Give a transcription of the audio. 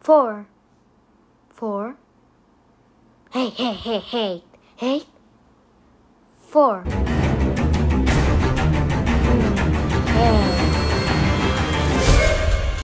four, four. Hey, hey, hey, hey, hey. Four. Hmm, hey.